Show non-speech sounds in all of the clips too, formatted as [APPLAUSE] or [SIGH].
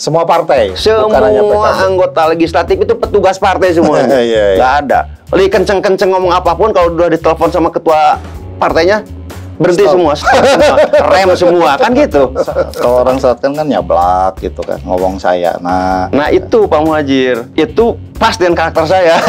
Semua partai. Semua anggota legislatif itu petugas partai semua. [LAUGHS] Iya, iya. Ada. Lagi kenceng-kenceng ngomong apa pun kalau udah ditelepon sama ketua partainya berhenti Stop. semua, stop semua, rem semua kan gitu. Kalau orang selatan kan nyablak gitu kan, ngomong saya. Nah, Nah itu Pak Muhajir, itu pas dengan karakter saya.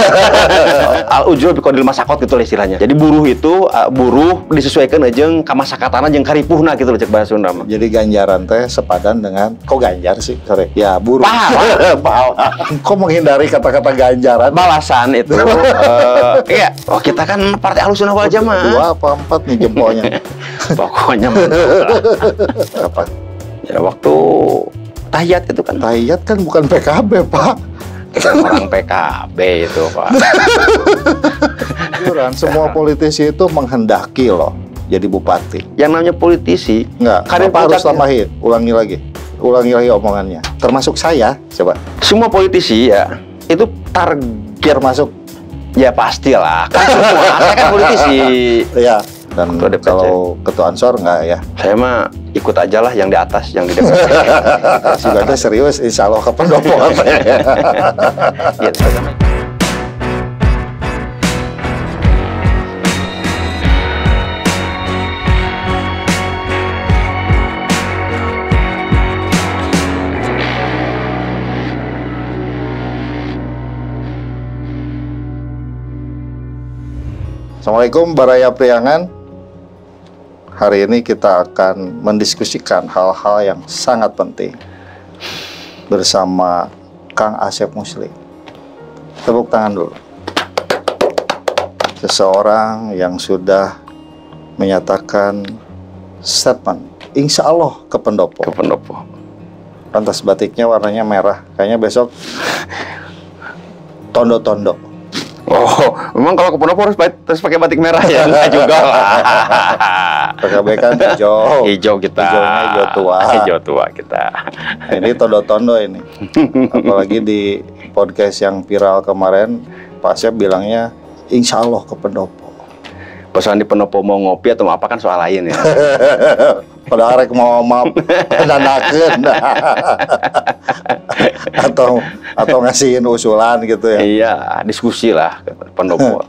[LAUGHS] Al ujul bikodil masakot gitu lah istilahnya. Jadi buruh itu uh, buruh disesuaikan aja kamasakatana jeung karipuhna gitu loh cek bahasa Sunda mah. jadi ganjaran teh sepadan dengan kok ganjar sih? Sorry. Ya, buruh. Pahala. [LAUGHS] Pahala. Kok menghindari kata-kata ganjaran? Balasan itu, [LAUGHS] eh, iya. Oh kita kan partai alus Sunda wal Dua jamaah. apa empat nih jempolnya? [LAUGHS] Pokoknya. Apa? Ya waktu tahiyat itu kan Tahiyat kan bukan PKB, Pak. Orang PKB itu Pak. [LAUGHS] Juran, semua politisi itu menghendaki loh jadi bupati. Yang namanya politisi, Enggak, Karir Bapak harus tambahin. Ulangi lagi. Ulangi lagi omongannya. Termasuk saya, coba. semua politisi ya itu target Termasuk Ya pastilah, kan semua. Saya kan politisi. [LAUGHS] ya dan Ketua DPC. kalau ketua ansor enggak ya Saya mah ikut aja lah yang di atas, yang di DPC. [LAUGHS] juga ada serius insya Allah ke pendopo Iya, sama. Assalamualaikum Baraya Priangan hari ini kita akan mendiskusikan hal-hal yang sangat penting bersama Kang Asep Muslim tepuk tangan dulu seseorang yang sudah menyatakan statement Insya Allah ke pendopo Ke pendopo. Pantas batiknya warnanya merah. Kayaknya besok tondo-tondo. Oh, memang kalau ke pendopo harus, harus pakai batik merah ya? Enggak juga lah. Kan hijau. Hijau kita. Hijaunya hijau tua. Hijau tua kita. Nah, ini tondo-tondo ini. Apalagi di podcast yang viral kemarin, Pak Asep bilangnya Insya Allah ke pendopo. Pesan di pendopo mau ngopi atau mau apa kan soal lain ya. [LAUGHS] Pada arek mau maaf dadakeun. [LAUGHS] atau atau ngasihin usulan gitu ya. iya, diskusi lah ke pendopo.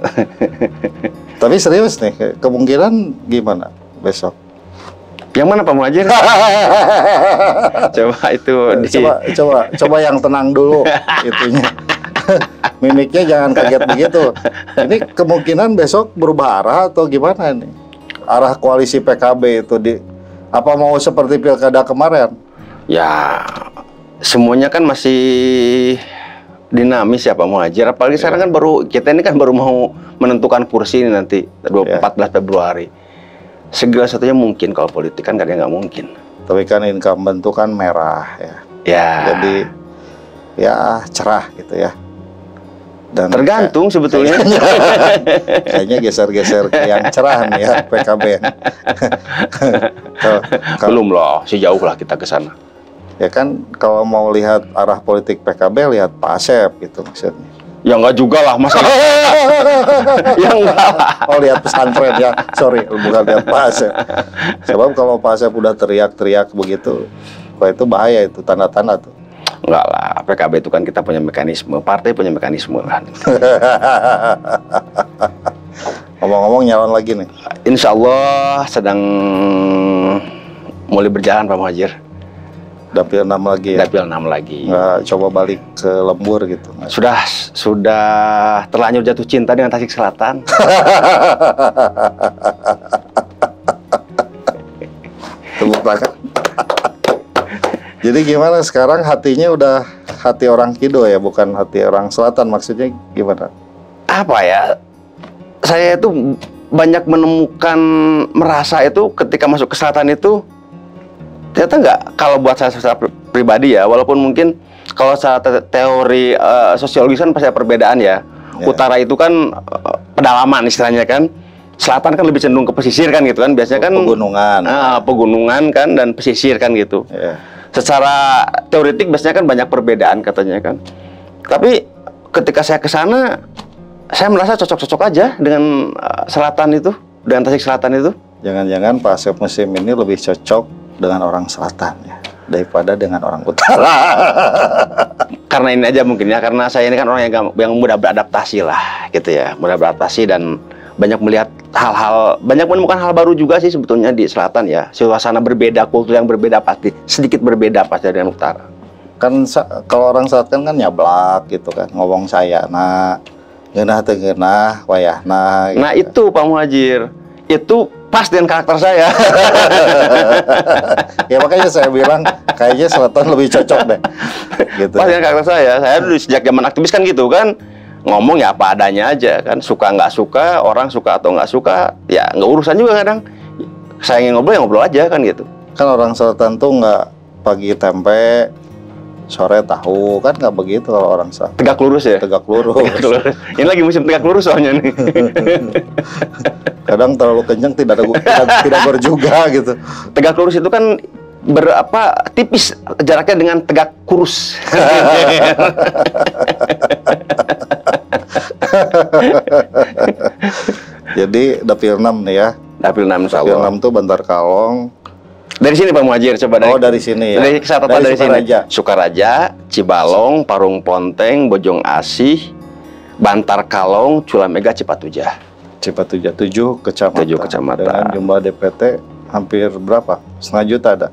[LAUGHS] Tapi serius nih, kemungkinan gimana besok? yang mana Pak Muhajir? Coba itu di... coba coba coba yang tenang dulu itunya mimiknya jangan kaget [LAUGHS] begitu. Ini kemungkinan besok berubah arah atau gimana nih arah koalisi PKB itu di apa mau seperti pilkada kemarin? Ya, semuanya kan masih dinamis ya Pak Muhajir. Apalagi sekarang kan baru kita ini kan baru mau menentukan kursi ini nanti 14 Februari. Segala satunya mungkin kalau politik kan kadang nggak mungkin. tapi kan incumbent itu kan merah ya. Ya, jadi ya cerah gitu ya dan tergantung sebetulnya. [LAUGHS] kayaknya geser-geser ke yang cerah nih ya [LAUGHS] PKB Kalau- kalau- Belum loh, sejauh lah kita ke sana. Ya kan kalau mau lihat arah politik PKB lihat Pak Asep gitu maksudnya. Ya nggak juga lah, masa [LAUGHS] ya enggak lah. Oh lihat pesantren ya, sorry bukan lihat Pak Asep. Sebab kalau Pak Asep udah teriak-teriak begitu, wah itu bahaya itu tanda-tanda tuh. Enggak lah, PKB itu kan kita punya mekanisme, partai punya mekanisme kan. [LAUGHS] Ngomong-ngomong nyalon lagi nih. Insya Allah sedang mulai berjalan Pak Muhajir. Dapil 6 lagi ya. Dapil 6 lagi. Nggak coba balik ke lembur gitu. Sudah sudah terlanjur jatuh cinta dengan Tasik Selatan. [LAUGHS] Tepuk tangan. Jadi gimana sekarang hatinya udah hati orang Kido ya, bukan hati orang Selatan maksudnya gimana? Apa ya? Saya itu banyak menemukan merasa itu ketika masuk ke selatan itu ternyata nggak kalau buat saya secara pri- pribadi ya walaupun mungkin kalau secara te- teori eh, sosiologis kan pasti ada perbedaan ya Ya. utara itu kan eh, pedalaman istilahnya kan selatan kan lebih cenderung ke pesisir kan gitu kan biasanya kan Pegunungan. ah, pegunungan kan dan pesisir kan gitu Ya. Secara teoretik biasanya kan banyak perbedaan katanya kan. Tapi ketika saya ke sana, saya merasa cocok-cocok aja dengan uh, selatan itu, dengan Tasik Selatan itu. Jangan-jangan Pak Asep musim ini lebih cocok dengan orang selatan ya. daripada dengan orang utara. [LAUGHS] karena ini aja mungkin ya karena saya ini kan orang yang yang mudah beradaptasi lah gitu ya mudah beradaptasi dan banyak melihat hal-hal banyak menemukan hal baru juga sih sebetulnya di selatan ya. Suasana berbeda kultur yang berbeda pasti sedikit berbeda pasti dengan utara kan kalau orang selatan kan nyablak gitu kan ngomong saya nah genah geunah wayahna gitu nah kan. itu Pak Muhajir. Itu pas dengan karakter saya. [LAUGHS] Ya makanya saya bilang kayaknya selatan lebih cocok deh. [LAUGHS] Gitu pas dengan karakter saya saya dulu sejak zaman aktivis kan gitu kan ngomong ya apa adanya aja kan. Suka nggak suka orang suka atau nggak suka ya nggak urusan juga kadang. Saya ingin ngobrol ya ngobrol aja kan gitu. Kan orang selatan tuh nggak pagi tempe sore tahu kan nggak begitu kalau orang selatan tegak lurus ya? Tegak lurus. Tegak lurus. Ini lagi musim tegak lurus soalnya nih. [LAUGHS] kadang terlalu kencang tidak ada tidak, tidak gor juga gitu. Tegak lurus itu kan berapa tipis jaraknya dengan tegak kurus. [LAUGHS] [LAUGHS] jadi dapil 6 nih ya Dapil 6 insya dapil Allah. 6 tuh Bantar Kalong Dari sini Pak Muhajir coba dari oh dari sini ya dari catatan dari, sini. Sukaraja. Sukaraja, Cibalong, Parung Ponteng, Bojong Asih, Bantar Kalong, Culamega, Cipatujah. Cipatuja 7 kecamatan. Tujuh kecamatan. Dengan jumlah DPT hampir berapa? Setengah juta ada.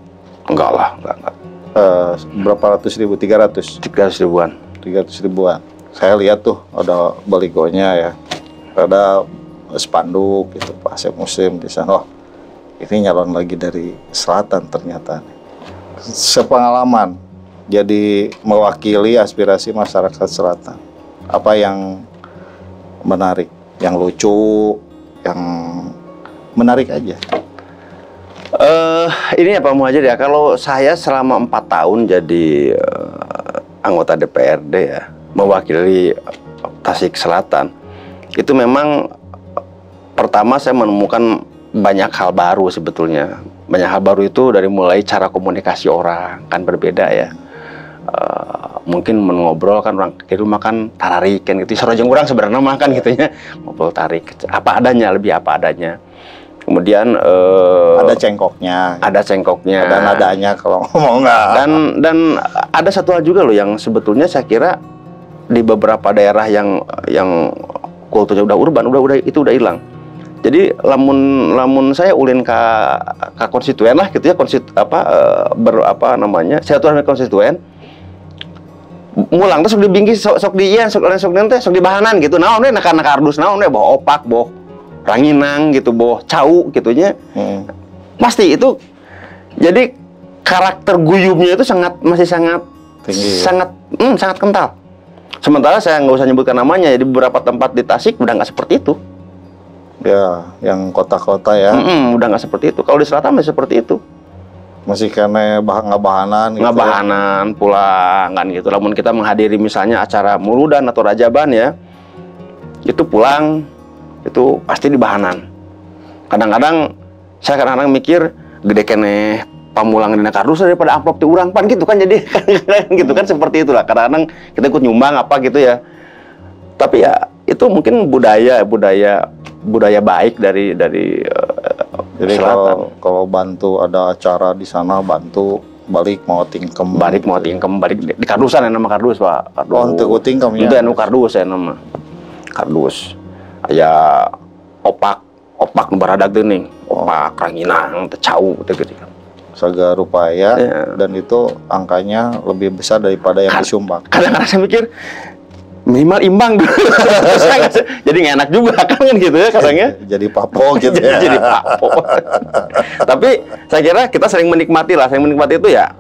Enggak lah, enggak, enggak. Eh, berapa ratus ribu? 300. 300 ribuan. 300 ribuan. Saya lihat tuh ada baligonya ya. Ada spanduk gitu pas musim di sana. Oh, ini nyalon lagi dari selatan ternyata. Sepengalaman jadi mewakili aspirasi masyarakat selatan. Apa yang menarik, yang lucu, yang menarik aja. Eh, ini ya Pak Muhajir ya, kalau saya selama empat tahun jadi eh, anggota DPRD ya, mewakili Tasik Selatan, itu memang pertama saya menemukan banyak hal baru sebetulnya. Banyak hal baru itu dari mulai cara komunikasi orang kan berbeda ya. Eh, mungkin mengobrol kan orang ke rumah kan tarik kan gitu. Sarojeng orang sebenarnya mah kan gitu ya. Ngobrol tarik apa adanya, lebih apa adanya. Kemudian eh, Ada cengkoknya, ada cengkoknya ada nadanya kalau [LAUGHS] ngomong nggak. dan dan ada satu hal juga loh yang sebetulnya saya kira di beberapa daerah yang yang kulturnya udah urban udah udah itu udah hilang jadi lamun lamun saya ulin ke ke konstituen lah gitu ya konstitu apa eh, ber apa namanya saya tuh konstituen mulang terus sok dibingki sok sok di iya sok sok nanti sok di bahanan gitu naon deh nak nak kardus naon deh bawa opak bawa ranginang gitu bawa cau gitunya Hmm. pasti itu jadi karakter guyubnya itu sangat masih sangat Tinggi. sangat hmm, sangat kental sementara saya nggak usah nyebutkan namanya di beberapa tempat di Tasik udah nggak seperti itu. Ya, yang kota-kota ya, Mm-mm, udah nggak seperti itu. Kalau di selatan masih seperti itu. Masih kena bah nggak bahanan gitu. nggak ya. bahanan pulang kan gitu. Namun kita menghadiri misalnya acara muludan atau rajaban ya itu pulang itu pasti di bahanan. Kadang-kadang saya kadang-kadang mikir gede kene pamulang dina kardus daripada amplop di urang pan gitu kan jadi [LAUGHS] gitu kan seperti itulah. Kadang-kadang kita ikut nyumbang apa gitu ya. Tapi ya itu mungkin budaya budaya budaya baik dari dari eh, Jadi selatan. kalau kalau bantu ada acara di sana bantu balik mau tingkem. balik mau tingkem balik di, di kardusan ya nama kardus pak. Kardus. Oh, ente ku tingkem ya. itu anu kardus ya nama. Kardus. Aya opak opak nu baradag teuing opak ranginang teu cau teu gitu Saga rupaya Iya. dan itu angkanya lebih besar daripada yang Kan- disumbang. kadang-kadang saya mikir minimal imbang [LAUGHS] jadi nggak enak juga kan gitu ya kadangnya Jadi papo gitu ya. [LAUGHS] jadi papo [LAUGHS] tapi saya kira kita sering menikmati lah sering menikmati itu ya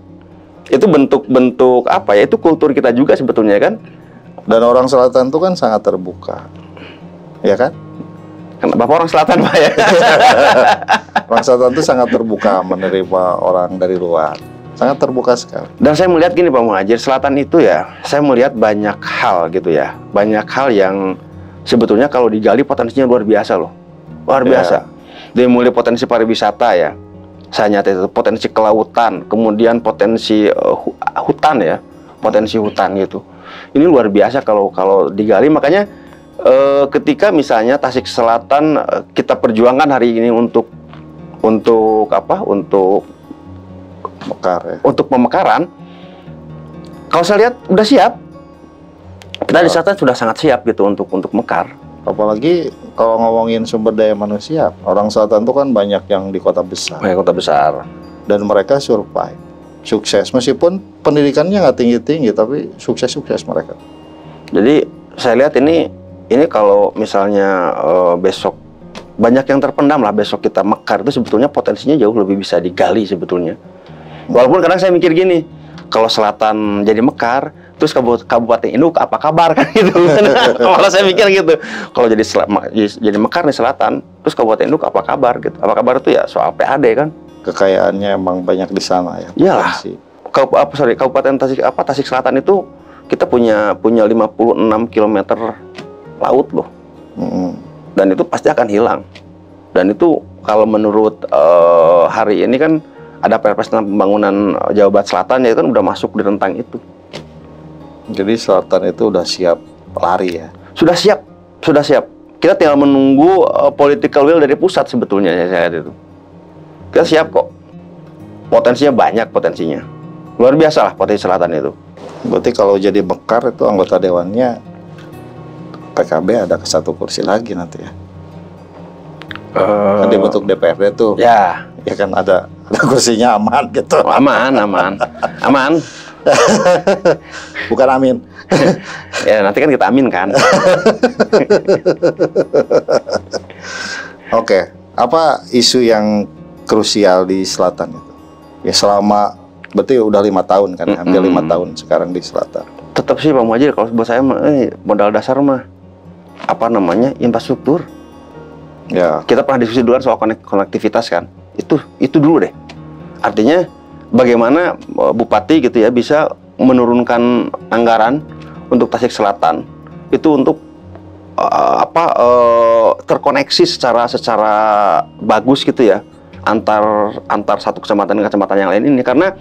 itu bentuk-bentuk apa ya itu kultur kita juga sebetulnya kan Dan orang selatan itu kan sangat terbuka. Ya kan? Kan Bapak orang selatan Pak ya. Orang selatan itu sangat terbuka menerima orang dari luar. Sangat terbuka sekali. Dan saya melihat gini Pak Muhajir, selatan itu ya, saya melihat banyak hal gitu ya. Banyak hal yang sebetulnya kalau digali potensinya luar biasa loh. Luar Ya. biasa. Dari mulai potensi pariwisata ya. Saya nyata itu potensi kelautan, kemudian potensi hu- hutan ya. Potensi hutan gitu. Ini luar biasa kalau kalau digali makanya eh, ketika misalnya Tasik Selatan eh, kita perjuangkan hari ini untuk untuk apa? Untuk Mekar ya. untuk pemekaran kalau saya lihat udah siap. Kita di selatan sudah sangat siap gitu untuk untuk mekar. Apalagi kalau ngomongin sumber daya manusia, orang selatan tuh kan banyak yang di kota besar. Kayak kota besar. Dan mereka survive, sukses. Meskipun pendidikannya nggak tinggi-tinggi tapi sukses-sukses mereka. jadi saya lihat ini ini kalau misalnya eh, besok banyak yang terpendam lah besok kita mekar itu sebetulnya potensinya jauh lebih bisa digali sebetulnya walaupun kadang saya mikir gini kalau selatan jadi mekar terus Kabu- kabupaten Induk apa kabar [LAUGHS] kan gitu [LAUGHS] malah saya mikir gitu kalau jadi jadi mekar nih selatan terus kabupaten Induk apa kabar gitu apa kabar itu ya soal PAD kan Kekayaannya emang banyak di sana ya. Iyalah. potensi. Kau- apa sorry kabupaten Tasik apa Tasik Selatan itu kita punya punya 56 km laut loh. Dan itu pasti akan hilang. Dan itu kalau menurut eh, hari ini kan ada perpres tentang pembangunan eh, Jawa Barat Selatan ya itu kan udah masuk di rentang itu. Jadi selatan itu udah siap lari ya. sudah siap sudah siap. Kita tinggal menunggu eh, political will dari pusat sebetulnya ya saya itu. Kita siap kok. Potensinya banyak potensinya. Luar biasa lah potensi selatan itu. Berarti kalau jadi mekar itu anggota dewannya PKB ada ke satu kursi lagi nanti ya. Kan dia bentuk DPRD tuh. ya. Ya kan ada ada kursinya aman gitu. Aman aman. Aman. [LAUGHS] Bukan amin. [LAUGHS] Ya nanti kan kita amin kan. [LAUGHS] Oke apa isu yang krusial di selatan itu? Ya selama berarti udah lima tahun kan hampir lima Mm-mm. tahun sekarang di selatan. Tetap sih Pak Muhajir kalau buat saya eh, modal dasar mah apa namanya infrastruktur. Ya. Kita pernah diskusi dulu kan soal konek- konektivitas kan. Itu itu dulu deh. Artinya bagaimana eh, bupati gitu ya bisa menurunkan anggaran untuk Tasik Selatan. Itu untuk eh, apa eh, terkoneksi secara secara bagus gitu ya antar antar satu kecamatan dengan kecamatan yang lain ini. Karena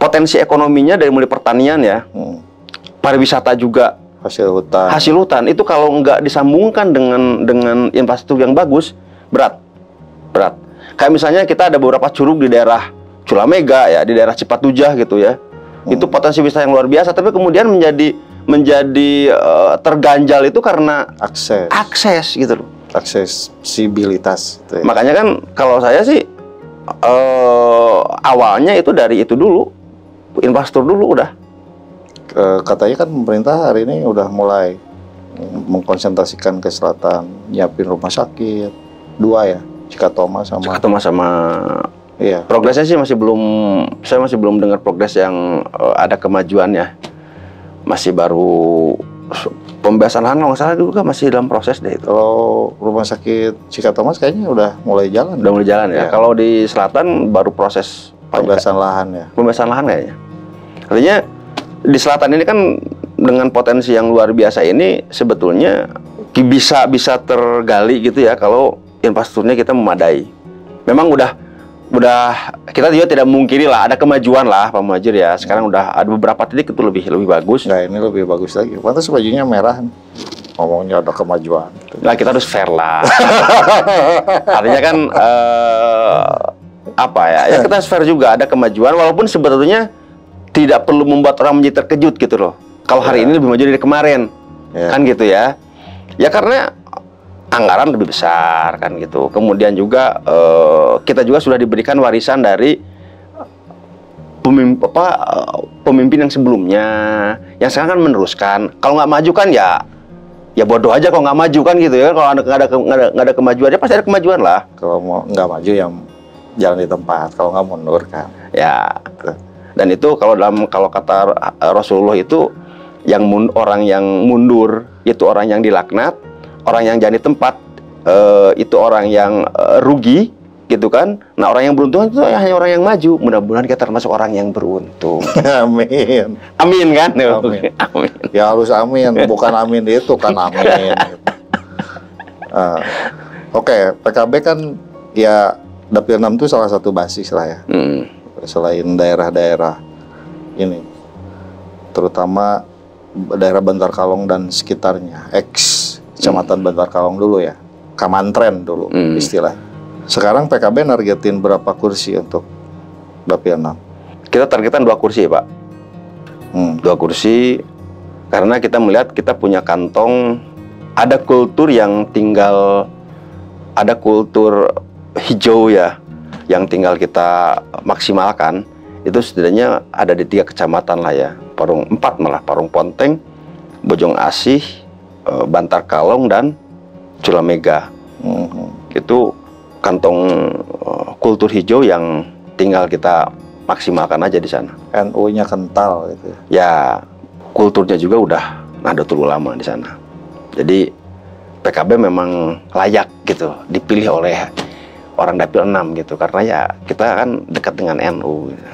potensi ekonominya dari mulai pertanian ya hmm, pariwisata juga hasil hutan. Hasil hutan. Itu kalau nggak disambungkan dengan dengan infrastruktur yang bagus berat. Berat. Kayak misalnya kita ada beberapa curug di daerah Culamega ya di daerah Cipatujah gitu ya. Itu potensi wisata yang luar biasa tapi kemudian menjadi menjadi eh, terganjal itu karena akses. akses gitu loh. Aksesibilitas itu ya. makanya kan kalau saya sih eh, awalnya itu dari itu dulu. Infrastruktur dulu udah katanya kan pemerintah hari ini udah mulai mengkonsentrasikan ke selatan nyiapin rumah sakit dua ya Cikatoma sama atau sama iya Progresnya sih masih belum, saya masih belum dengar progres yang eh, ada kemajuannya. Masih baru pembebasan lahan kalau nggak salah juga masih dalam proses deh itu. kalau rumah sakit Cikatoma kayaknya udah mulai jalan Udah mulai jalan ya. Iya. Kalau di selatan baru proses pembebasan lahan ya pembebasan lahan kayaknya. Artinya di selatan ini kan dengan potensi yang luar biasa ini sebetulnya bisa bisa tergali gitu ya kalau infrastrukturnya kita memadai. Memang udah udah kita juga tidak mungkiri lah ada kemajuan lah Pak Muhajir ya. Sekarang udah ada beberapa titik itu lebih lebih bagus. Nggak, ini lebih bagus lagi. Pantas bajunya merah. Ngomongnya ada kemajuan. Nah kita harus fair lah. [LAUGHS] Artinya kan eh, apa ya? Ya kita harus fair juga ada kemajuan walaupun sebetulnya tidak perlu membuat orang menjadi terkejut gitu loh. Kalau hari Ya. ini lebih maju dari kemarin, Ya. kan gitu ya? Ya karena anggaran lebih besar kan gitu. Kemudian juga eh, kita juga sudah diberikan warisan dari pemimpin apa eh, pemimpin yang sebelumnya, yang sekarang kan meneruskan. Kalau nggak maju kan ya ya bodoh aja kalau nggak maju kan gitu ya kalau nggak ada nggak ada, ada kemajuan ya pasti ada kemajuan lah Kalau mau nggak maju yang jalan di tempat. Kalau nggak mundur kan. ya dan itu kalau dalam kalau kata Rasulullah itu yang mun- orang yang mundur itu orang yang dilaknat orang yang jadi tempat eh, itu orang yang eh, rugi gitu kan nah orang yang beruntung itu hanya orang yang maju mudah-mudahan kita termasuk orang yang beruntung [LAUGHS] amin. amin kan Amin. amin Ya harus amin. [LAUGHS] Bukan amin itu kan amin. [LAUGHS] Ah, Oke, PKB kan ya Dapil 6 itu salah satu basis lah ya. Hmm. Selain daerah-daerah ini. Terutama daerah Bantar Kalong dan sekitarnya. Ex Kecamatan Bantar Kalong dulu ya. Kamantren dulu Hmm. istilah. Sekarang PKB nargetin berapa kursi untuk Dapil 6? kita targetan dua kursi pak Hmm. dua kursi karena kita melihat kita punya kantong ada kultur yang tinggal ada kultur hijau ya yang tinggal kita maksimalkan itu setidaknya ada di tiga kecamatan lah ya Parung empat malah Parung Ponteng Bojong Asih eh, Bantar Kalong dan Culamega Hmm. itu kantong eh, kultur hijau yang tinggal kita maksimalkan aja di sana NU-nya kental gitu. ya. ya kulturnya juga udah Nahdlatul Ulama di sana. Jadi PKB memang layak gitu dipilih oleh orang dapil 6 gitu karena ya kita kan dekat dengan NU. gitu.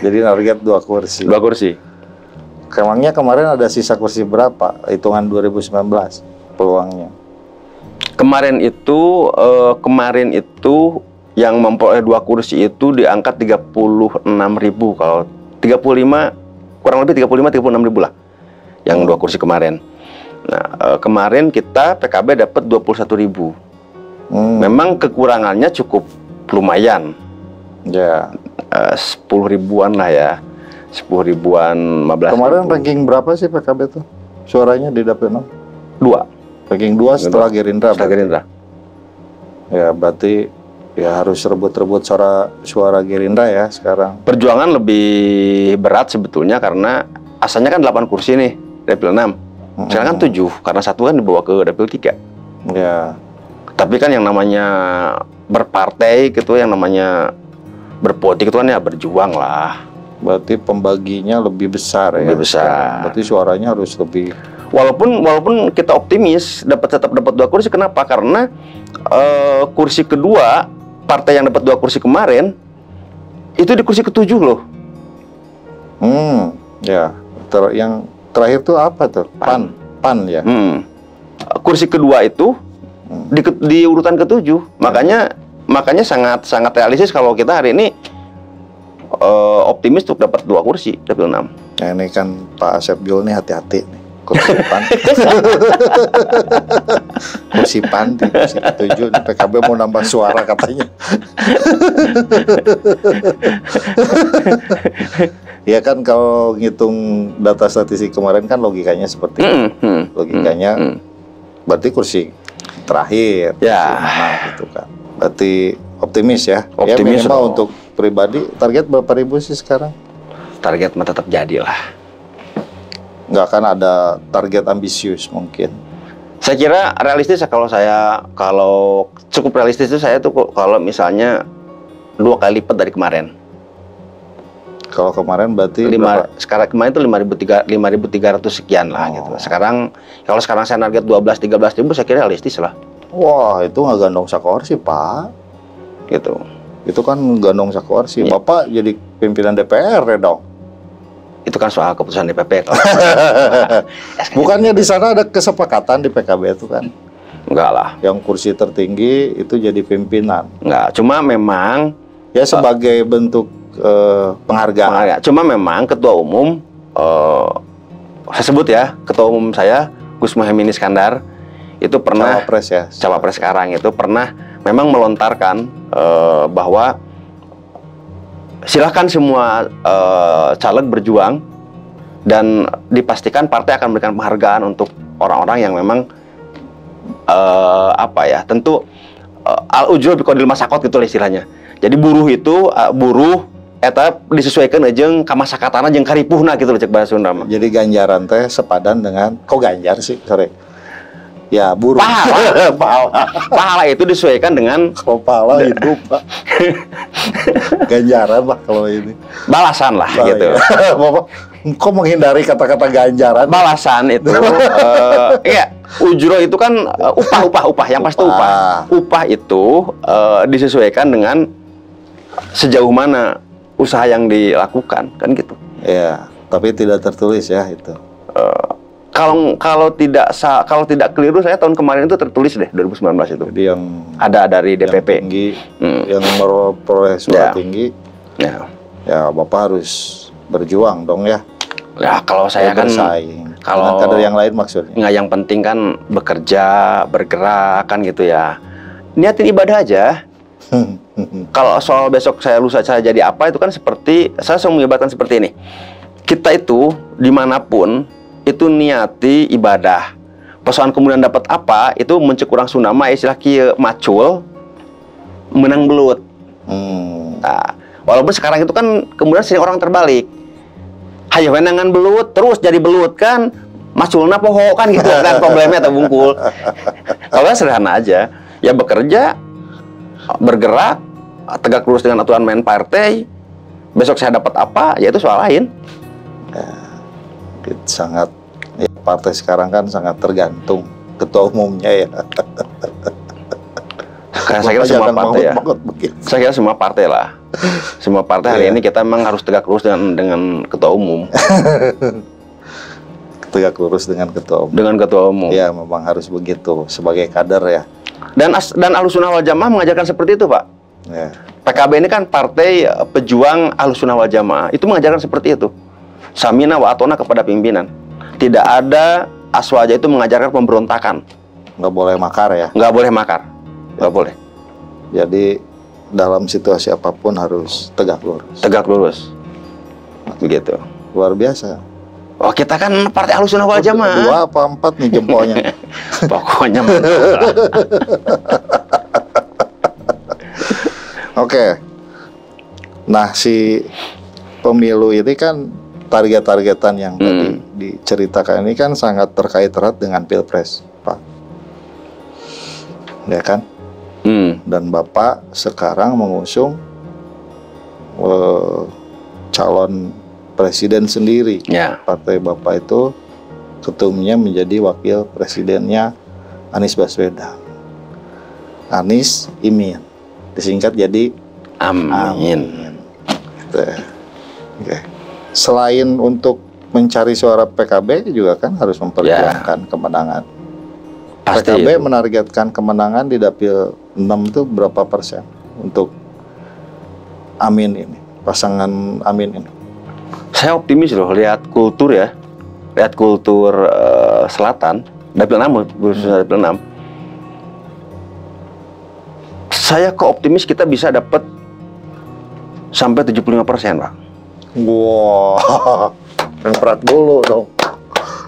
[LAUGHS] Jadi target dua kursi. Dua kursi. Emangnya kemarin ada sisa kursi berapa? Hitungan 2019 peluangnya. Kemarin itu eh, kemarin itu yang memperoleh dua kursi itu diangkat 36.000 kalau 35 kurang lebih 35 36 ribu lah yang dua kursi kemarin. Nah, eh, kemarin kita PKB dapat 21.000 ribu. Hmm. Memang kekurangannya cukup lumayan, Ya. 10 ribuan lah ya, 10 ribuan, 15 Kemarin ribu. ranking berapa sih PKB tuh? Suaranya di dapil 6? dua, Ranking 2 setelah Gerindra. setelah Gerindra. Ya, berarti ya harus rebut-rebut suara suara Gerindra ya sekarang. Perjuangan lebih berat sebetulnya karena asalnya kan 8 kursi nih, dapil 6. Sekarang kan 7, karena satu kan dibawa ke dapil 3. Ya. Tapi kan yang namanya berpartai gitu, yang namanya berpolitik itu kan ya berjuang lah. Berarti pembaginya lebih besar ya. Lebih besar. Berarti suaranya harus lebih Walaupun walaupun kita optimis dapat tetap dapat dua kursi, kenapa? Karena eh, kursi kedua partai yang dapat dua kursi kemarin itu di kursi ketujuh loh. Hmm, ya. Ter- yang terakhir tuh apa tuh? Pan. Pan ya. Hmm. Kursi kedua itu Hmm. di, di urutan ketujuh. Makanya makanya sangat sangat realistis kalau kita hari ini eh, optimis untuk dapat dua kursi dapil 6. Nah, ini kan Pak Asep Jul nih hati-hati nih. Kursi [LAUGHS] pan. kursi pan di kursi ketujuh PKB mau nambah suara katanya. [LAUGHS] ya kan kalau ngitung data statistik kemarin kan logikanya seperti itu. Hmm, Logikanya hmm, hmm. berarti kursi terakhir Ya. mana gitu kan. Berarti optimis ya. ya Optimis minimal dong. untuk pribadi target berapa ribu sih sekarang? Target mah tetap jadi lah. nggak akan ada target ambisius mungkin. Saya kira realistis ya kalau saya kalau cukup realistis itu saya tuh kalau misalnya dua kali lipat dari kemarin. Kalau kemarin berarti Lima, berapa? sekarang kemarin itu 5.300 sekian lah Oh. gitu. Sekarang kalau sekarang saya target 12 13 ribu saya kira realistis lah Wah itu nggak gandong sakorsi pak. gitu. Itu kan gandong sakorsi. Iya. Bapak jadi pimpinan DPR ya dong. Itu kan soal keputusan DPP kalau [LAUGHS] Bukannya di sana ada kesepakatan di PKB itu kan. enggak lah, Yang kursi tertinggi itu jadi pimpinan. enggak. Cuma memang Ya sebagai bentuk eh, penghargaan. ya, cuma memang ketua umum eh, saya sebut ya, ketua umum saya Gus Muhaimin Iskandar itu pernah Cawapres ya. cawapres sekarang itu pernah memang melontarkan eh, bahwa silahkan semua eh, caleg berjuang dan dipastikan partai akan memberikan penghargaan untuk orang-orang yang memang eh, apa ya tentu eh, al ujur bikodil masakot gitu lah istilahnya jadi buruh itu eh, buruh eta disesuaikan aja kamasakatana jeung karipuhna gitu loh cek bahasa Sunda mah. Jadi ganjaran teh sepadan dengan kok ganjar sih sorry. Ya buruh. Pahala. [LAUGHS] pahala. Pahala itu disesuaikan dengan Kalau pahala hidup pak. [LAUGHS] ganjaran lah kalau ini. balasan lah Oh, gitu. [LAUGHS] Bapak, kok menghindari kata-kata ganjaran? balasan itu eh, iya ujro itu kan eh, upah upah upah yang pasti upah Upah. upah itu eh, disesuaikan dengan sejauh mana usaha yang dilakukan kan gitu Ya, tapi tidak tertulis ya itu. kalau kalau tidak kalau tidak keliru saya tahun kemarin itu tertulis deh 2019 itu Jadi yang ada dari yang DPP tinggi, Hmm. yang memperoleh suara Ya. tinggi, ya ya Bapak harus berjuang dong ya. ya kalau saya kan bersaing. kalau- Dengan kader yang lain maksudnya. nggak yang penting kan bekerja bergerak kan gitu ya niatin ibadah aja [LAUGHS] Kalau soal besok saya lusa saya jadi apa itu kan seperti saya selalu mengibaratkan seperti ini. Kita itu di mana pun itu niati ibadah. Persoalan kemudian dapat apa itu mencekurang sunama istilah kia macul menang belut. Hmm. Nah, walaupun sekarang itu kan kemudian sering orang terbalik. Hayo wenangan belut terus jadi belut kan maculna poho kan gitu kan [LAUGHS] problemnya atau bungkul. Kalau sederhana aja, ya bekerja, bergerak, tegak lurus dengan aturan main partai. Besok saya dapat apa, ya itu soal lain. Itu sangat ya, partai sekarang kan sangat tergantung ketua umumnya ya. Karena saya kira semua partai ya. Saya kira semua partai lah. Semua partai hari Iya. ini kita memang harus tegak lurus dengan dengan ketua umum, [LAUGHS] Tegak lurus dengan ketua umum. dengan ketua umum. Ya memang harus begitu sebagai kader ya. Dan as, dan Ahlussunnah wal Jamaah mengajarkan seperti itu, Pak. Ya. PKB ini kan partai eh, pejuang Ahlussunnah wal Jamaah. Itu mengajarkan seperti itu. Samina wa atona kepada pimpinan. Tidak ada aswaja itu mengajarkan pemberontakan. Nggak boleh makar ya. Nggak boleh makar. Nggak boleh. Jadi dalam situasi apa pun harus tegak lurus. Tegak lurus. Begitu. Luar biasa. Oh, kita kan partai Ahlussunnah wal Jamaah. Dua apa empat nih jempolnya. [LAUGHS] Pokoknya mantap. Oke. Nah, si pemilu ini kan target-targetan yang Hmm. tadi diceritakan ini kan sangat terkait erat dengan Pilpres, Pak. Ya kan? Hmm. Dan Bapak sekarang mengusung eh, calon presiden sendiri. Ya. Partai Bapak itu ketumnya menjadi wakil presidennya Anies Baswedan. Anies Imin. Disingkat jadi Amin. Gitu ya. Oke. Selain untuk mencari suara PKB juga kan harus memperjuangkan kemenangan. Pasti PKB itu. menargetkan kemenangan di dapil 6 itu berapa persen untuk Amin ini, pasangan Amin ini. Saya optimis loh lihat kultur ya. Lihat kultur eh, selatan, dapil 6 khususnya dapil 6. Saya kok optimis kita bisa dapat sampai 75 persen, Pak. Wah, yang berat dulu dong.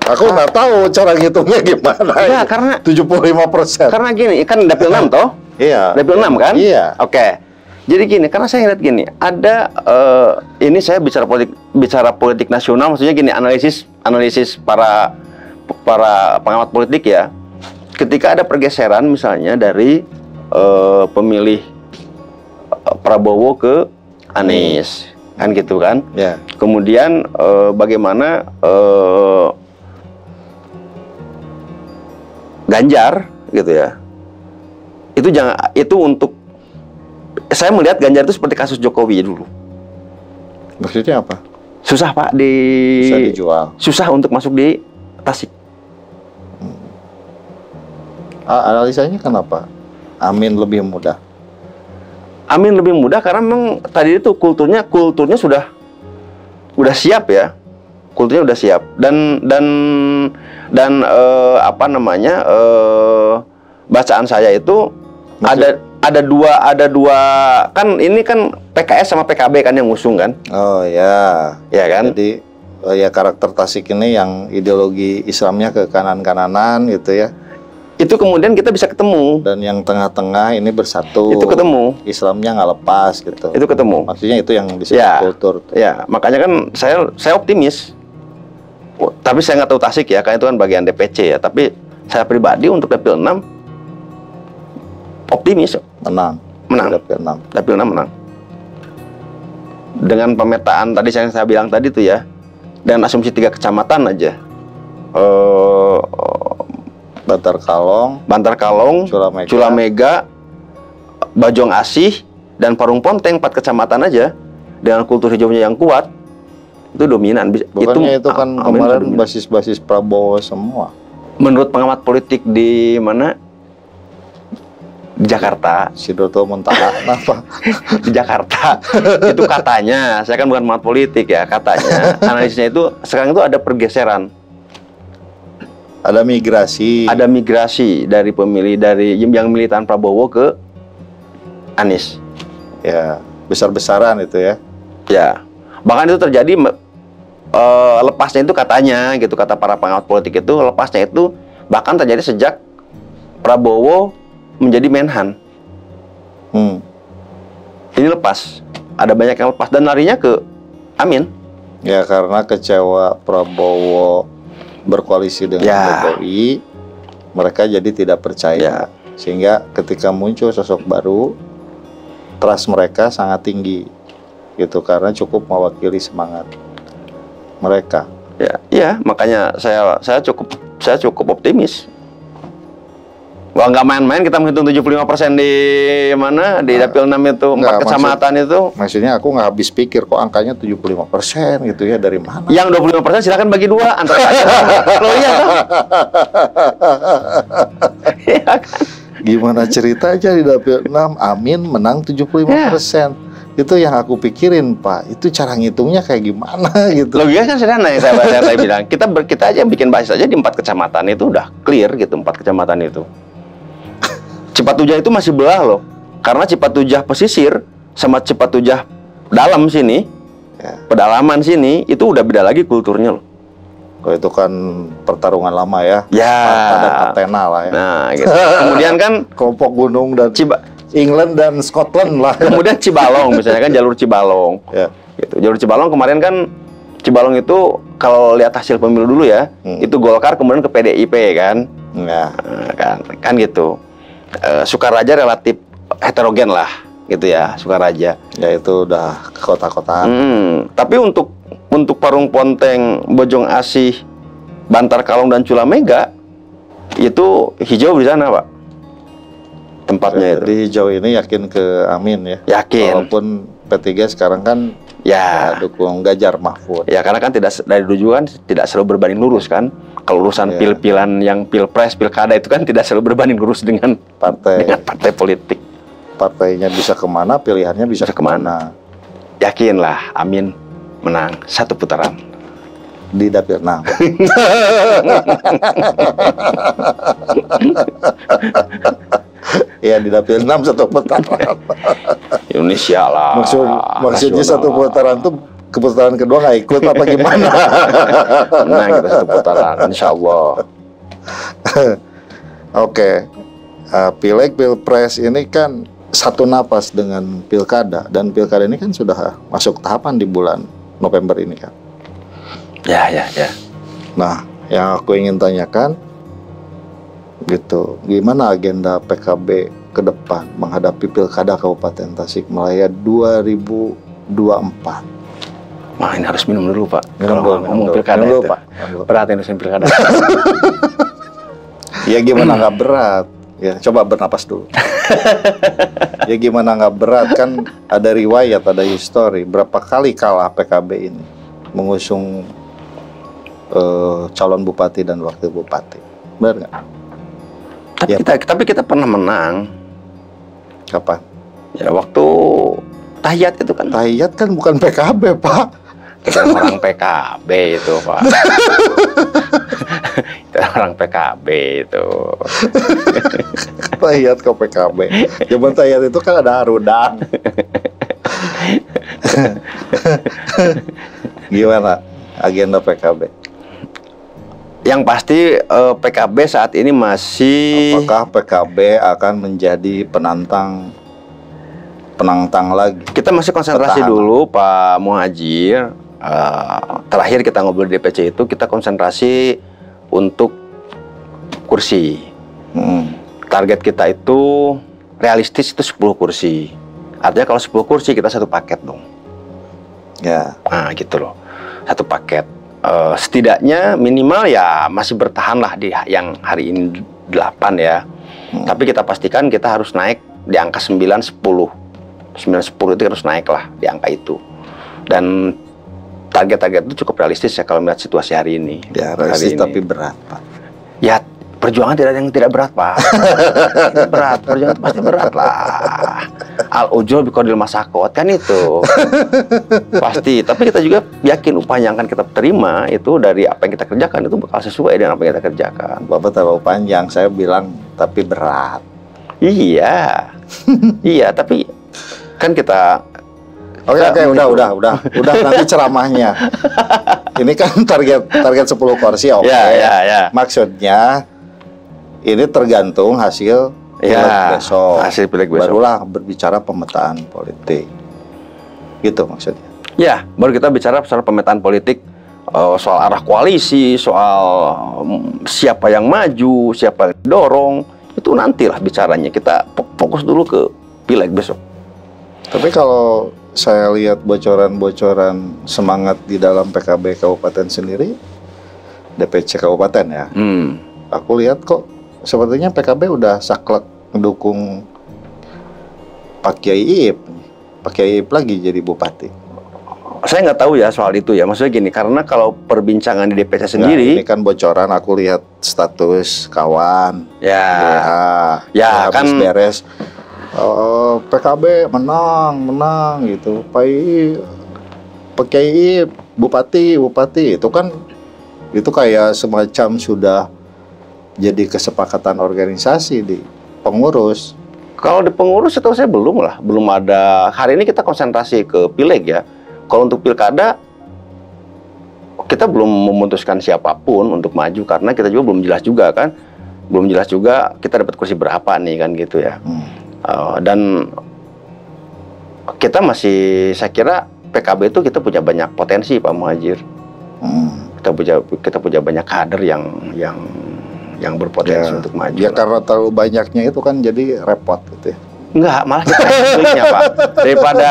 Aku nggak tahu cara ngitungnya gimana. Ya, karena 75 persen. karena gini, kan dapil 6 toh? Iya. Dapil 6 kan? Iya. Oke. Jadi gini, karena saya ngeliat gini, ada eh, ini saya bicara politik bicara politik nasional, maksudnya gini analisis analisis para para pengamat politik ya. Ketika ada pergeseran misalnya dari eh, pemilih eh, Prabowo ke Anies, kan gitu kan? Ya. Kemudian eh, bagaimana eh, Ganjar gitu ya. Itu jangan itu untuk saya melihat Ganjar itu seperti kasus Jokowi dulu. Maksudnya apa? Susah Pak di Bisa dijual. susah untuk masuk di Tasik. Ah, analisanya kenapa? Amin lebih mudah. Amin lebih mudah karena memang tadi itu kulturnya kulturnya sudah udah siap ya. Kulturnya udah siap dan dan dan eh, apa namanya eh, bacaan saya itu Maksud- ada ada dua ada dua kan ini kan PKS sama PKB kan yang ngusung kan Oh ya. ya kan Jadi oh ya karakter Tasik ini yang ideologi Islamnya ke kanan-kananan gitu ya. itu kemudian kita bisa ketemu Dan yang tengah-tengah ini bersatu. itu ketemu Islamnya nggak lepas gitu. itu ketemu Maksudnya itu yang disebut Ya. kultur. tuh. Ya, makanya kan saya saya optimis. Tapi saya nggak tahu Tasik ya, karena itu kan bagian DPC ya. Tapi saya pribadi untuk dapil 6 optimis, Menang. menang. Dapil enam. Dapil 6 menang. Dengan pemetaan tadi yang saya bilang tadi tuh ya, dengan asumsi tiga kecamatan aja. Eh, Bantar Kalong, Bantar Kalong, Culamega. Culamega, Bajong Asih, dan Parung Ponteng empat kecamatan aja dengan kultur hijaunya yang kuat itu dominan. Bukannya itu, kan a- Amin kemarin basis-basis Prabowo semua. menurut pengamat politik di mana di Jakarta Sidoto Muntaha [LAUGHS] apa? di Jakarta itu katanya saya kan bukan pengamat politik ya katanya analisisnya itu sekarang itu ada pergeseran Ada migrasi. ada migrasi dari pemilih dari yang militan Prabowo ke Anies Ya, besar-besaran itu ya. Ya, bahkan itu terjadi eh, lepasnya itu katanya gitu kata para pengamat politik itu lepasnya itu bahkan terjadi sejak Prabowo menjadi Menhan. Hmm. Ini lepas, ada banyak yang lepas dan larinya ke Amin. Ya karena kecewa Prabowo berkoalisi dengan Ya. Jokowi, mereka jadi tidak percaya. Ya. Sehingga ketika muncul sosok baru, trust mereka sangat tinggi. Gitu karena cukup mewakili semangat mereka. Ya, iya, makanya saya saya cukup saya cukup optimis. Wah nggak main-main kita menghitung 75% di mana di dapil 6 itu empat kecamatan itu. Maksudnya aku nggak habis pikir kok angkanya 75% gitu ya dari mana? Yang 25% silakan bagi dua antara Lo iya toh? [LAUGHS] Iya kan? Gimana ceritanya di dapil 6 Amin menang 75%. Itu yang aku pikirin, Pak. Itu cara ngitungnya kayak gimana [LAUGHS] gitu. Logika kan sederhana yang saya, saya, saya bilang. Kita ber, kita aja bikin basis aja di empat kecamatan itu udah clear gitu empat kecamatan itu. Cipatujah itu masih belah loh. Karena Cipatujah pesisir sama Cipatujah dalam sini, Ya. pedalaman sini itu udah beda lagi kulturnya loh. Kalau itu kan pertarungan lama ya. Ya. Pada Athena lah ya. Nah, gitu. Kemudian kan [LAUGHS] Kelompok gunung dan Ciba, England dan Scotland lah. kemudian Cibalong misalnya kan jalur Cibalong. ya. gitu. Jalur Cibalong kemarin kan Cibalong itu kalau lihat hasil pemilu dulu ya, Hmm. itu Golkar kemudian ke PDIP kan. Ya. Nah, kan kan gitu. Eh, Sukaraja relatif heterogen lah gitu ya, Sukaraja. Ya itu udah ke kota-kotaan. Hmm, tapi untuk untuk Parung Ponteng, Bojong Asih, Bantar Kalong dan Culamega itu hijau di sana, Pak. Tempatnya itu. Jadi hijau ini yakin ke Amin ya. Yakin. Walaupun P3 sekarang kan Ya. ya, dukung Gajar Mahfud. Ya karena kan tidak dari dulu kan tidak selalu berbanding lurus kan. Kalau urusan Iya. pil-pilan yang pilpres, pilkada itu kan tidak selalu berbanding lurus dengan Partai dengan partai politik. partainya bisa ke mana, pilihannya bisa, Bisa ke mana. Yakinlah, Amin menang satu putaran. Di dapil 6. [LAUGHS] Iya di dapil 6 satu putaran. Indonesia lah. Maksud maksudnya satu putaran tuh ke putaran kedua nggak ikut apa gimana? [LAUGHS] Menang kita satu putaran, Insya Allah. [LAUGHS] Oke, Eh, pileg pilpres ini kan satu napas dengan pilkada dan pilkada ini kan sudah masuk tahapan di bulan November ini kan. Ya, ya, ya. Nah, yang aku ingin tanyakan gitu, gimana agenda PKB ke depan menghadapi pilkada Kabupaten Tasikmalaya 2024? Wah ini harus minum dulu Pak. Minum Kalau dulu, minum ngomong dulu. pilkada Minum dulu. Pak. Berat ini urusan pilkada. [LAUGHS] Ya gimana nggak berat? Ya coba bernapas dulu. [LAUGHS] ya gimana nggak berat kan ada riwayat, ada histori berapa kali kalah PKB ini mengusung eh, calon bupati dan wakil bupati. Benar nggak? tapi Ya, kita tapi kita pernah menang. Kapan? Ya waktu tahiyat itu kan Tahiyat kan bukan PKB pak. Kita orang PKB itu Pak. [LAUGHS] kita orang PKB itu. Tahiyat ke PKB. Zaman tahiyat itu kan ada harudang. Gimana agenda PKB? Yang pasti eh, PKB saat ini masih Apakah PKB akan menjadi penantang penantang lagi? kita masih konsentrasi Petahana. dulu Pak Muhajir. Eh, terakhir kita ngobrol di DPC itu kita konsentrasi untuk kursi. Hmm. Target kita itu realistis itu 10 kursi. Artinya kalau 10 kursi kita satu paket dong. Ya, Nah gitu loh. Satu paket. Eh, setidaknya minimal ya masih bertahan lah di yang hari ini 8 ya. Hmm. Tapi kita pastikan kita harus naik di angka 9 10. 9 10 itu harus naik lah di angka itu. Dan target-target itu cukup realistis ya kalau melihat situasi hari ini. ya Hari realistis ini. tapi berat, Pak. Ya perjuangan tidak ada yang tidak berat pak. Berat, perjuangan pasti berat lah. Al ujul bikodil masakot kan itu pasti. Tapi kita juga yakin upah yang akan kita terima itu dari apa yang kita kerjakan itu bakal sesuai dengan apa yang kita kerjakan. Bapak terlalu panjang, saya bilang tapi berat. Iya, [LAUGHS] iya. Tapi kan kita Oke kita oke udah menipu. udah udah udah nanti ceramahnya. Ini kan target target 10 kursi oke. Ya, ya, ya. Maksudnya ini tergantung hasil Ya, pileg besok. hasil pileg besok. Barulah berbicara pemetaan politik. Gitu maksudnya. Ya, baru kita bicara soal pemetaan politik, eh, soal arah koalisi, soal mm, siapa yang maju, siapa yang dorong, itu nantilah bicaranya. Kita fo- fokus dulu ke pileg besok. Tapi kalau saya lihat bocoran-bocoran semangat di dalam PKB kabupaten sendiri, DPC kabupaten ya, Hmm. aku lihat kok sepertinya PKB udah saklek mendukung Pak Kiai Iip. Pak Kiai Iip lagi jadi bupati. Saya nggak tahu ya soal itu ya. Maksudnya gini, karena kalau perbincangan di DPC Nah, sendiri, ini kan bocoran aku lihat status kawan. ya, Ya, Ya, kan- habis beres. Eh, PKB menang, menang gitu. Kiai Iip, bupati, bupati itu kan itu kayak semacam sudah jadi kesepakatan organisasi di pengurus. kalau di pengurus setahu saya belum lah, belum ada. Hari ini kita konsentrasi ke pileg ya. Kalau untuk pilkada, kita belum memutuskan siapa pun untuk maju karena kita juga belum jelas juga kan, belum jelas juga kita dapat kursi berapa nih kan gitu ya. Hmm. Uh, dan kita masih, saya kira PKB itu kita punya banyak potensi Pak Muhajir. Hmm. Kita punya kita punya banyak kader yang yang yang berpotensi Ya, untuk maju. Ya karena terlalu banyaknya itu kan jadi repot gitu ya. Enggak, malah kita nyuliknya Pak. Daripada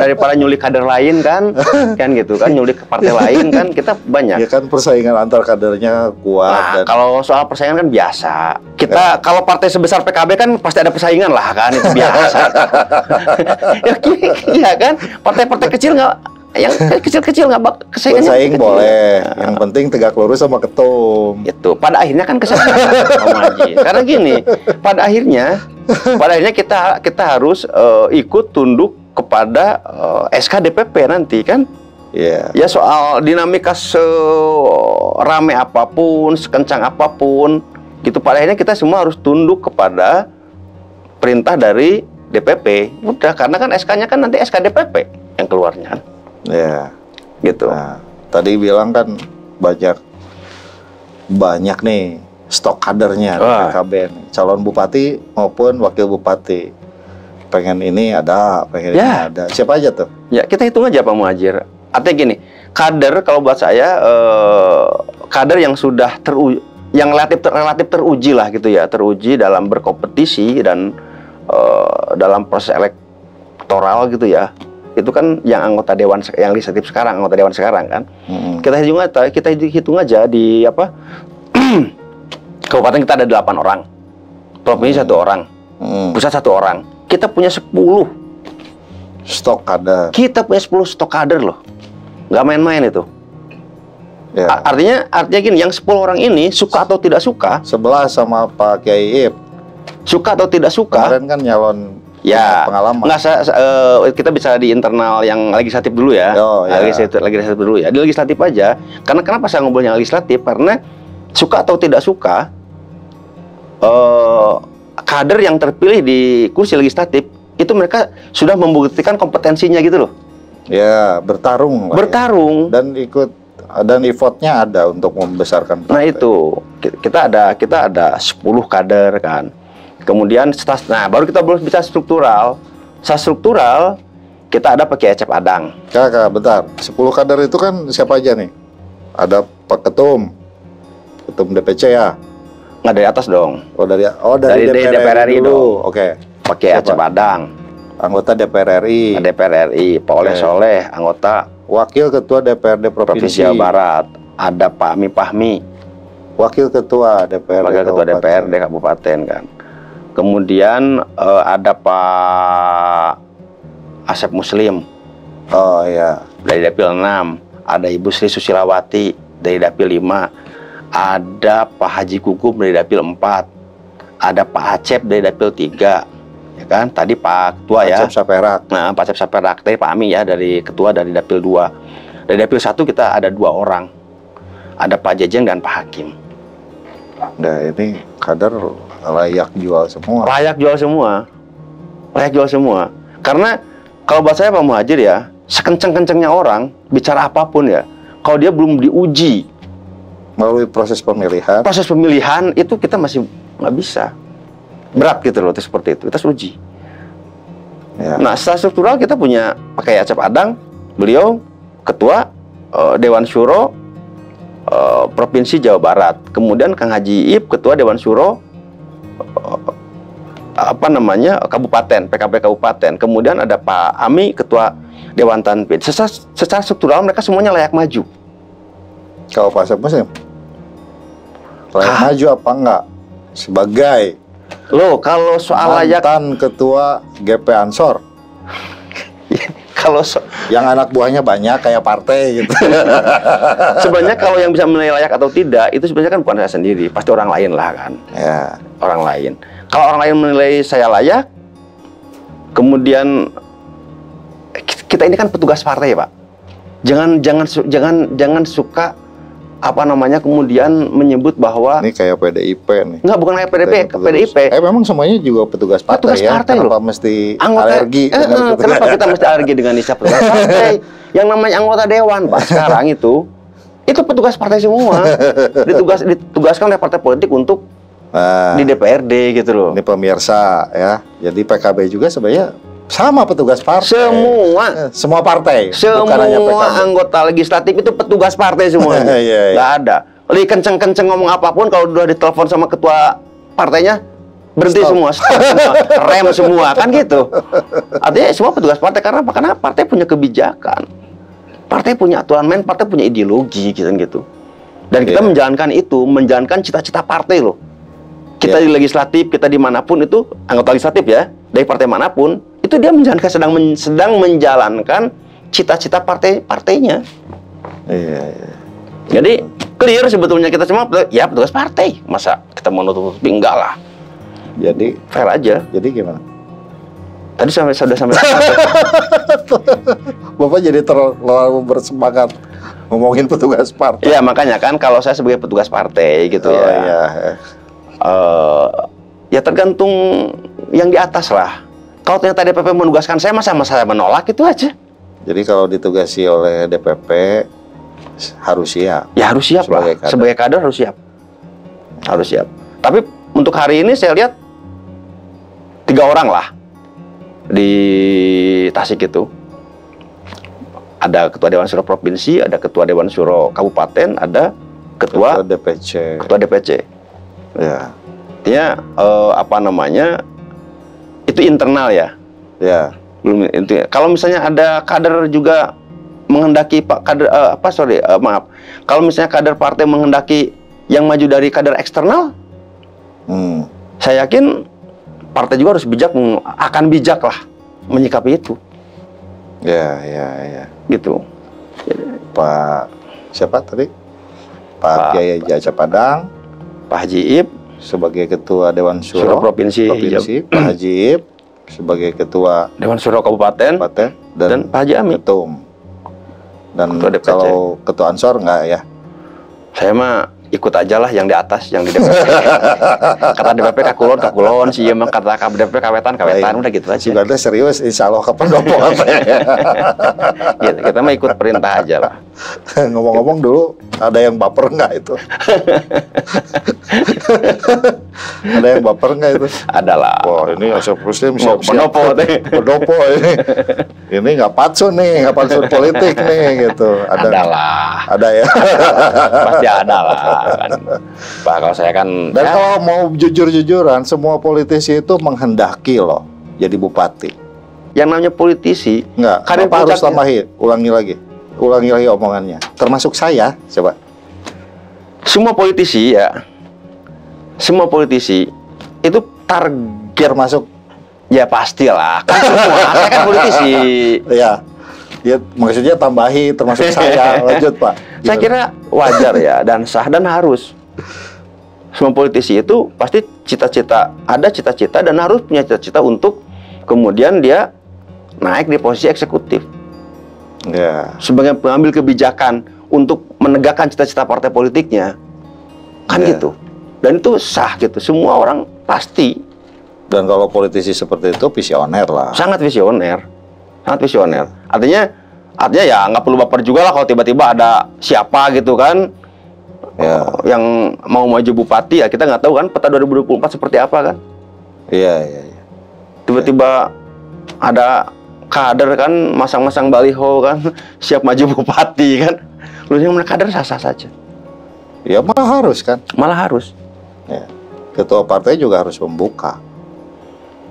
daripada nyulik kader lain kan, [LAUGHS] kan gitu kan nyulik ke partai lain kan kita banyak. Ya kan persaingan antar kadernya kuat Nah, dan kalau soal persaingan kan biasa. Kita kalau partai sebesar PKB kan pasti ada persaingan lah kan, itu biasa. [LAUGHS] [LAUGHS] ya, iya kan? Partai-partai kecil nggak [LAUGHS] yang kecil-kecil nggak bak kesaingannya bersaing kecil. boleh. Yang penting tegak lurus sama ketum. itu pada akhirnya kan kesalahan Om [LAUGHS] Haji. Karena gini, pada akhirnya pada akhirnya kita kita harus eh, ikut tunduk kepada eh, SK DPP nanti kan. Iya. Ya soal dinamika serame apa pun, sekencang apa pun, gitu pada akhirnya kita semua harus tunduk kepada perintah dari DPP. Udah, karena kan SK-nya kan nanti SK DPP yang keluarnya, Iya. gitu. Nah, tadi bilang kan banyak banyak nih stok kadernya. PKB nih. calon bupati maupun wakil bupati. Pengen ini ada, pengen Ya. ini ada. Siapa aja tuh? Ya kita hitung aja Pak Muhajir. Artinya gini, kader kalau buat saya eh, kader yang sudah teru yang relatif ter- relatif teruji lah gitu ya, teruji dalam berkompetisi dan eh, dalam proses elektoral gitu ya. Itu kan yang anggota dewan yang legislatif sekarang, anggota dewan sekarang kan. Mm-mm. Kita hitung aja, kita hitung aja di apa? [CLEARS THROAT] Kabupaten kita ada 8 orang. Provinsi satu orang, Mm. pusat satu orang. Kita punya 10 Stok kader. kita punya 10 stok kader loh. Nggak main-main itu. Ya. Artinya artinya gini, yang 10 orang ini suka atau tidak suka, Sebelah sama Pak Kiai suka atau tidak suka, Kemarin kan nyalon ya pengalaman. nggak sa- eh, kita bicara di internal yang legislatif dulu ya. Oh, ya. Legislatif, legislatif dulu ya. Di legislatif aja. Karena kenapa saya ngobrolnya legislatif? Karena suka atau tidak suka eh kader yang terpilih di kursi legislatif itu mereka sudah membuktikan kompetensinya gitu loh. Ya, bertarung. lah ya. Bertarung. Dan ikut dan effortnya ada untuk membesarkan Nah partai. itu ki- kita ada kita ada 10 kader kan. Kemudian stas, nah baru kita boleh bicara struktural. Secara struktural kita ada pakai Acep Adang. Kakak, bentar. 10 kader itu kan siapa aja nih? Ada Pak Ketum, Ketum DPC ya. Nggak dari atas dong. Oh dari oh dari, Dari DPR, DPR RI dulu. Oke. Pakai Siapa? Acep Adang. Anggota DPR RI, DPR RI, Pak Oleh Oke. Soleh, anggota Wakil Ketua DPRD Provinsi, Provinsi Jawa Barat. Ada Pak Mi Pahmi, Wakil Ketua DPRD Wakil Ketua. DPRD Kabupaten kan. Kemudian eh, ada Pak Asep Muslim Oh iya. dari Dapil 6, ada Ibu Sri Susilawati dari Dapil 5, ada Pak Haji Kukum dari Dapil 4, ada Pak Acep dari Dapil 3, ya kan? Tadi Pak Ketua ya. Acep Saperak. Nah, Pak Acep Saperak, tadi Pak Ami ya dari Ketua dari Dapil 2. Dari Dapil 1 kita ada dua orang. Ada Pak Jejeng dan Pak Hakim. Nah ini kader layak jual semua. Layak jual semua. Layak jual semua. Karena kalau buat saya Pak Muhajir ya, sekenceng-kencengnya orang bicara apa pun ya, kalau dia belum diuji Melalui proses pemilihan. proses pemilihan itu kita masih nggak bisa berat gitu loh itu seperti itu kita harus uji. Ya. Nah secara struktural kita punya pakai Acep Adang, beliau ketua eh, Dewan Syuro eh, Provinsi Jawa Barat. Kemudian Kang Haji Ip ketua Dewan Syuro apa namanya kabupaten PKB kabupaten. Kemudian ada Pak Ami ketua Dewan Tanpid. Secara, secara struktural mereka semuanya layak maju. Kalau Pak Asep Muslim, layak Ah. maju apa enggak? Sebagai Loh kalau soal layak mantan ketua GP Ansor, [LAUGHS] kalau so- yang anak buahnya banyak kayak partai gitu. [LAUGHS] sebenarnya kalau yang bisa menilai layak atau tidak itu sebenarnya kan bukan saya sendiri, pasti orang lain lah kan. ya, orang lain. Kalau orang lain menilai saya layak, kemudian kita ini kan petugas partai, Pak. Jangan jangan jangan jangan suka apa namanya kemudian menyebut bahwa ini kayak PDIP nih. nggak bukan kayak PDP, Petugas- PDIP. Eh memang semuanya juga petugas partai Petugas ya. partai Kenapa loh. mesti Anggota alergi Eh, dengan eh, kenapa kita mesti alergi dengan istilah petugas partai? [LAUGHS] Yang namanya anggota dewan, Pak, sekarang itu itu petugas partai semua. Ditugas ditugaskan oleh partai politik untuk Nah, di DPRD gitu loh. ini pemirsa ya. Jadi PKB juga sebenarnya sama petugas partai. Semua Eh, semua partai, Semua bukan hanya PKB. anggota legislatif itu petugas partai semuanya. [LAUGHS] Iya, iya. Nggak ada. Lagi kenceng-kenceng ngomong apa pun kalau udah ditelepon sama ketua partainya berhenti Stop. semua, stop semua, [LAUGHS] rem semua kan gitu. Artinya semua petugas partai karena apa? Karena partai punya kebijakan. Partai punya aturan main, partai punya ideologi gitu kan gitu. Dan kita Iya. menjalankan itu, menjalankan cita-cita partai loh. Kita Iya. di legislatif, kita di mana pun itu anggota legislatif ya, dari partai mana pun, itu dia menjalankan sedang men- sedang menjalankan cita-cita partai partainya. Iya, iya. Jadi clear sebetulnya kita semua ya petugas partai. Masa kita mau enggak lah. Jadi, Fair aja. jadi gimana? Tadi sampai sudah sampai [LAUGHS] Bapak jadi terlalu bersemangat ngomongin petugas partai. Iya, makanya kan kalau saya sebagai petugas partai gitu Oh, ya. iya. eh, ya tergantung yang di atas lah. Kalau ternyata DPP menugaskan saya, masa masa saya menolak itu aja. Jadi kalau ditugasi oleh DPP harus siap. Ya harus siap Sebagai lah. kader. Sebagai kader harus siap. Harus siap. Tapi untuk hari ini saya lihat tiga orang lah di Tasik itu. Ada ketua Dewan Syuro Provinsi, ada ketua Dewan Syuro Kabupaten, ada ketua Ketua DPC. ketua DPC. Ya, Artinya eh, apa namanya? Itu internal ya. ya. Belum itu. Kalau misalnya ada kader juga menghendaki Pak kader eh, apa sorry eh, maaf. Kalau misalnya kader partai menghendaki yang maju dari kader eksternal, Hmm. saya yakin partai juga harus bijak akan bijak lah menyikapi itu Ya, ya, ya. gitu. Pak siapa tadi? Pak Pak- Kiai Jaja Padang Pak Haji Ip sebagai ketua Dewan Syuro Syuro Provinsi, Provinsi, Pak Haji Ip sebagai ketua Dewan Syuro Kabupaten Kabupaten dan, dan Pak Haji Ami. ketum. Dan Ketua DPC. kalau ketua Ansor enggak ya? Saya mah ikut aja lah yang di atas, yang di DPP. [LAUGHS] kata DPP kakulon, kakulon, sih emang kata DPP kawetan, kawetan, udah gitu aja. Sudah serius, insya Allah kapan dopo [LAUGHS] Gitu, kita mah ikut perintah aja lah. [LAUGHS] Ngomong-ngomong dulu, ada yang baper nggak itu? ada yang baper nggak itu? Adalah. Wah ini Muslim Mau siap-siap. pendopo teh. Pendopo ini. Ini nggak patsun nih, nggak patsun [LAUGHS] politik nih gitu. Ada, Adalah. ada ya. [LAUGHS] Pasti ada lah kan. Pak kalau saya kan Dan ya, kalau mau jujur-jujuran, semua politisi itu menghendaki loh jadi bupati. yang namanya politisi Enggak, Kader Bapak harus puncaknya. tambahi, ulangi lagi. Ulangi lagi omongannya. Termasuk saya, coba. semua politisi ya semua politisi itu target Termasuk ya pastilah kan semua saya kan politisi ya. Ya, maksudnya tambahi termasuk saya. Lanjut, Pak. saya kira wajar ya dan sah dan harus semua politisi itu pasti cita-cita ada cita-cita dan harus punya cita-cita untuk kemudian dia naik di posisi eksekutif Ya. sebagai pengambil kebijakan untuk menegakkan cita-cita partai politiknya kan Ya. gitu dan itu sah gitu semua orang pasti Dan kalau politisi seperti itu visioner lah. sangat visioner sangat visioner. Artinya, artinya ya nggak perlu baper juga lah kalau tiba-tiba ada siapa gitu kan Ya. yang mau maju bupati ya kita nggak tahu kan peta 2024 seperti apa kan. Iya, iya, iya. Tiba-tiba ada kader kan masang-masang baliho kan [LAUGHS] siap maju bupati kan. Lu yang mana kader sah-sah saja. Ya malah harus kan. Malah harus. Ya. Ketua partai juga harus membuka.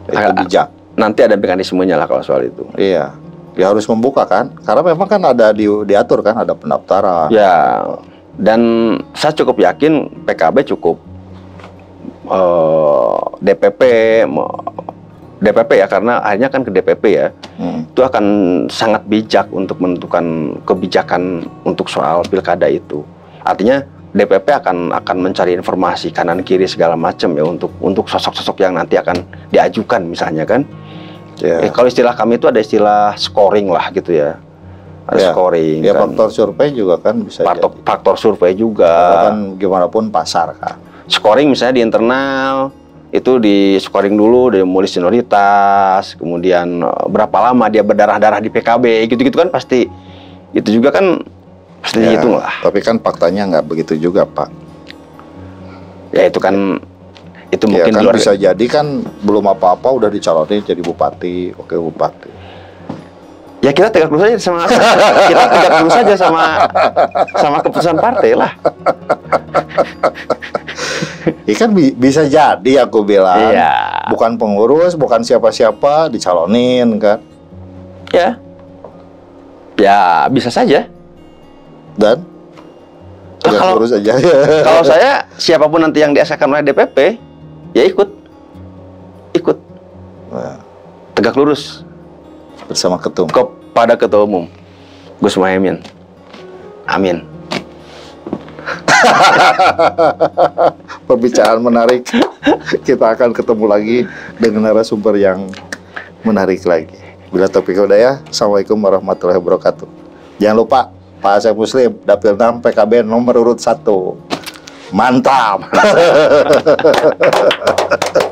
Itu bijak. Nanti ada mekanismenya lah kalau soal itu. Iya. Dia harus membuka kan. Karena memang kan ada di, diatur kan ada pendaftaran. Ya, dan saya cukup yakin PKB cukup eh, DPP, DPP ya karena akhirnya kan ke DPP ya, Hmm. itu akan sangat bijak untuk menentukan kebijakan untuk soal pilkada itu. Artinya DPP akan akan mencari informasi kanan kiri segala macam ya untuk untuk sosok-sosok yang nanti akan diajukan misalnya kan. Ya. Eh, kalau istilah kami itu ada istilah scoring lah gitu ya. Ada Ya. scoring Ya kan. faktor survei juga kan bisa faktor, jadi. faktor survei Karena juga. kan gimana pun pasar kan. Scoring misalnya di internal itu di scoring dulu dari mulai senioritas, kemudian eh, berapa lama dia berdarah-darah di PKB, gitu-gitu kan pasti itu juga kan pasti Ya, dihitung lah. Tapi kan faktanya nggak begitu juga Pak. Ya itu kan itu Ya mungkin kan luar bisa jadi kan belum apa-apa udah dicalonin jadi bupati, oke bupati. Ya kita tegak lurus saja sama kita tegak lurus saja sama sama keputusan partai lah. Ya kan bi- bisa jadi aku bilang. Iya. Bukan pengurus, bukan siapa-siapa dicalonin kan. Ya. Ya bisa saja. Dan Nah, kalau- lurus aja. [LAUGHS] Kalau saya siapa pun nanti yang diasakan oleh DPP, ya ikut. Ikut Nah, tegak lurus bersama ketum. kepada ketua umum Gus Muhaimin. Amin. [LAUGHS] Pembicaraan menarik. Kita akan ketemu lagi dengan narasumber yang menarik lagi. Bila topik udah ya, Assalamualaikum warahmatullahi wabarakatuh. Jangan lupa, Pak Asep Muslim, Dapil 6 PKB nomor urut 1. Mantap! [LAUGHS]